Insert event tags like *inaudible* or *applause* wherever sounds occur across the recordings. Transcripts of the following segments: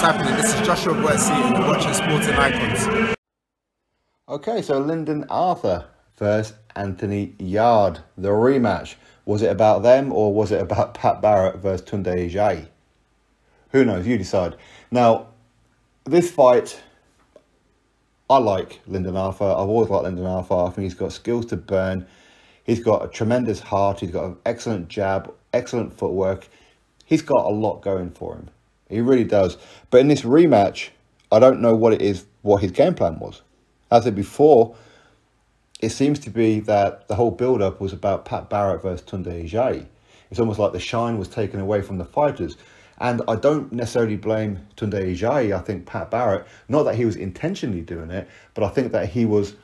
what's happening? This is Joshua Boetsi and you're watching Sporting Icons. Okay, so Lyndon Arthur versus Anthony Yarde, the rematch. Was it about them or was it about Pat Barrett versus Tunde Ajayi? Who knows? You decide. Now, this fight, I like Lyndon Arthur. I've always liked Lyndon Arthur. I think he's got skills to burn. He's got a tremendous heart. He's got an excellent jab, excellent footwork. He's got a lot going for him. He really does. But in this rematch, I don't know what it is, what his game plan was. As I said before, it seems to be that the whole build up was about Pat Barrett versus Tunde Ajayi. It's almost like the shine was taken away from the fighters. And I don't necessarily blame Tunde Ajayi. I think Pat Barrett, not that he was intentionally doing it, but I think that he was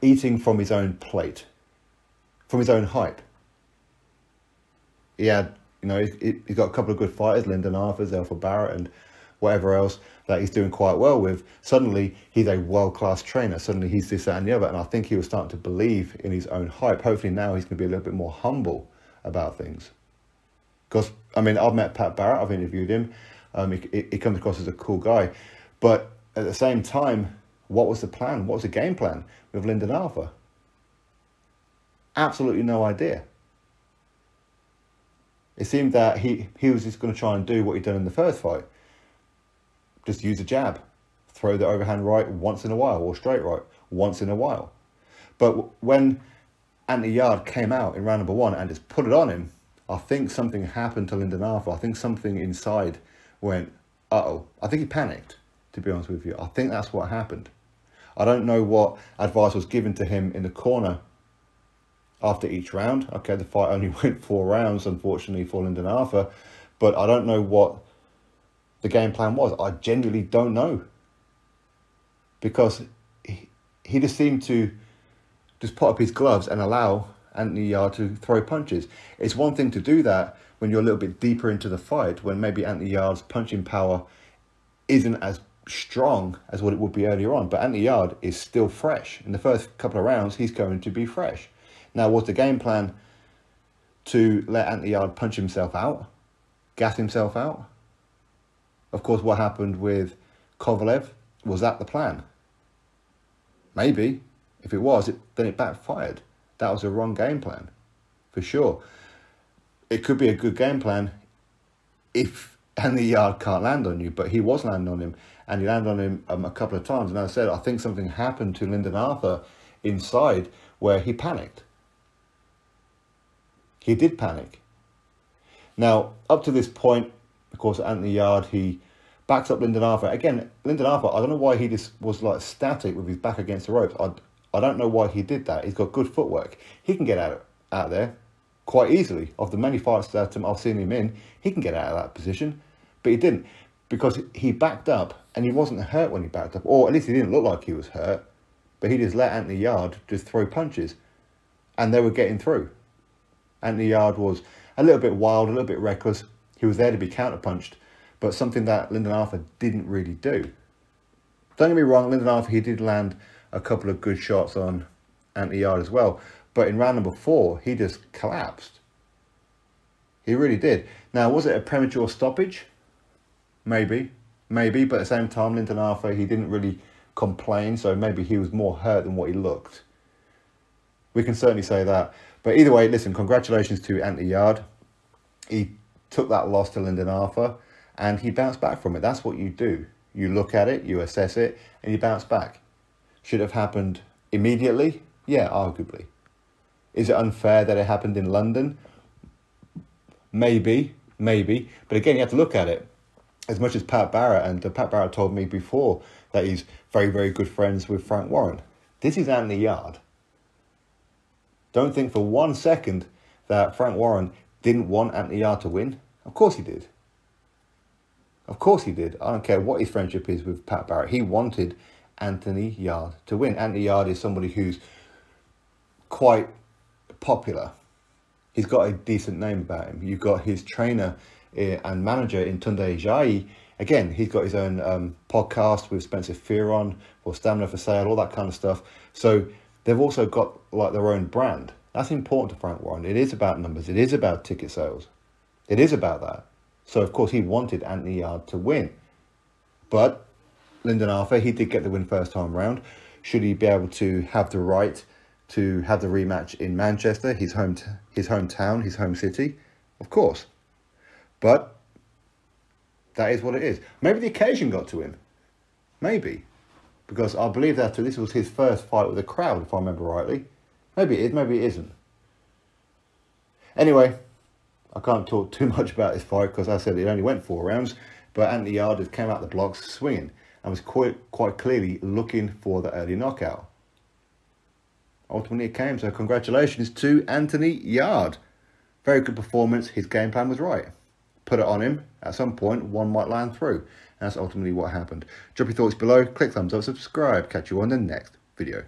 eating from his own plate, from his own hype. He had, you know, he, has got a couple of good fighters, Lyndon Arthur, Alfred Barrett, and whatever else that he's doing quite well with. Suddenly, he's a world class trainer. Suddenly, he's this, that, and the other. And I think he was starting to believe in his own hype. Hopefully, now he's going to be a little bit more humble about things. Because, I mean, I've met Pat Barrett, I've interviewed him. Um, he, he comes across as a cool guy. But at the same time, what was the plan? What was the game plan with Lyndon Arthur? Absolutely no idea. It seemed that he, he was just going to try and do what he'd done in the first fight just use a jab. Throw the overhand right once in a while or straight right once in a while. But when Anthony Yarde came out in round number one and just put it on him, I think something happened to Lyndon Arthur. I think something inside went, uh-oh. I think he panicked, to be honest with you. I think that's what happened. I don't know what advice was given to him in the corner after each round. Okay, the fight only *laughs* went four rounds, unfortunately, for Lyndon Arthur. But I don't know what the game plan was. I genuinely don't know. Because he, he just seemed to just put up his gloves and allow Anthony Yarde to throw punches. It's one thing to do that when you're a little bit deeper into the fight, when maybe Anthony Yarde's punching power isn't as strong as what it would be earlier on. But Anthony Yarde is still fresh. In the first couple of rounds, he's going to be fresh. Now, was the game plan to let Anthony Yarde punch himself out, gas himself out? Of course, what happened with Kovalev, was that the plan? Maybe. If it was, it, then it backfired. That was a wrong game plan, for sure. It could be a good game plan if *laughs* Andy Yarde can't land on you, but he was landing on him, and he landed on him um, a couple of times. And I said, I think something happened to Lyndon Arthur inside where he panicked. He did panic. Now, up to this point, of course, Anthony Yarde, he backs up Lyndon Arthur. Again, Lyndon Arthur, I don't know why he just was like static with his back against the ropes. I, I don't know why he did that. He's got good footwork. He can get out, out there quite easily. Of the many fights that I've seen him in, he can get out of that position. But he didn't because he backed up and he wasn't hurt when he backed up. Or at least he didn't look like he was hurt. But he just let Anthony Yarde just throw punches. And they were getting through. Anthony Yarde was a little bit wild, a little bit reckless. He was there to be counterpunched, but something that Lyndon Arthur didn't really do. Don't get me wrong, Lyndon Arthur, he did land a couple of good shots on Anthony Yarde as well, but in round number four, he just collapsed. He really did. Now, was it a premature stoppage? Maybe, maybe, but at the same time, Lyndon Arthur, he didn't really complain, so maybe he was more hurt than what he looked. We can certainly say that. But either way, listen, congratulations to Anthony Yarde. He took that loss to Lyndon Arthur and he bounced back from it. That's what you do. You look at it, you assess it, and you bounce back. Should have happened immediately? Yeah, arguably. Is it unfair that it happened in London? Maybe, maybe. But again, you have to look at it. As much as Pat Barrett, and uh, Pat Barrett told me before that he's very, very good friends with Frank Warren. This is Anthony Yarde. Don't think for one second that Frank Warren didn't want Anthony Yarde to win. Of course he did. Of course he did. I don't care what his friendship is with Pat Barrett. He wanted Anthony Yarde to win. Anthony Yarde is somebody who's quite popular. He's got a decent name about him. You've got his trainer eh, and manager in Tunde Ajayi. Again, he's got his own um, podcast with Spencer Fearon for Stamina for Sale, all that kind of stuff. So they've also got like their own brand. That's important to Frank Warren. It is about numbers. It is about ticket sales. It is about that. So, of course, he wanted Anthony Yarde to win. But Lyndon Arthur, he did get the win first time round. Should he be able to have the right to have the rematch in Manchester, his home, his hometown, his home city? Of course. But that is what it is. Maybe the occasion got to him. Maybe. Because I believe that this was his first fight with a crowd, if I remember rightly. Maybe it is, maybe it isn't. Anyway, I can't talk *laughs* too much about this fight because I said it only went four rounds. But Anthony Yarde came out the blocks swinging and was quite, quite clearly looking for the early knockout. Ultimately, it came, so congratulations to Anthony Yarde. Very good performance. His game plan was right. Put it on him. At some point, one might land through. That's ultimately what happened. Drop your thoughts below. Click thumbs up, subscribe. Catch you on the next video.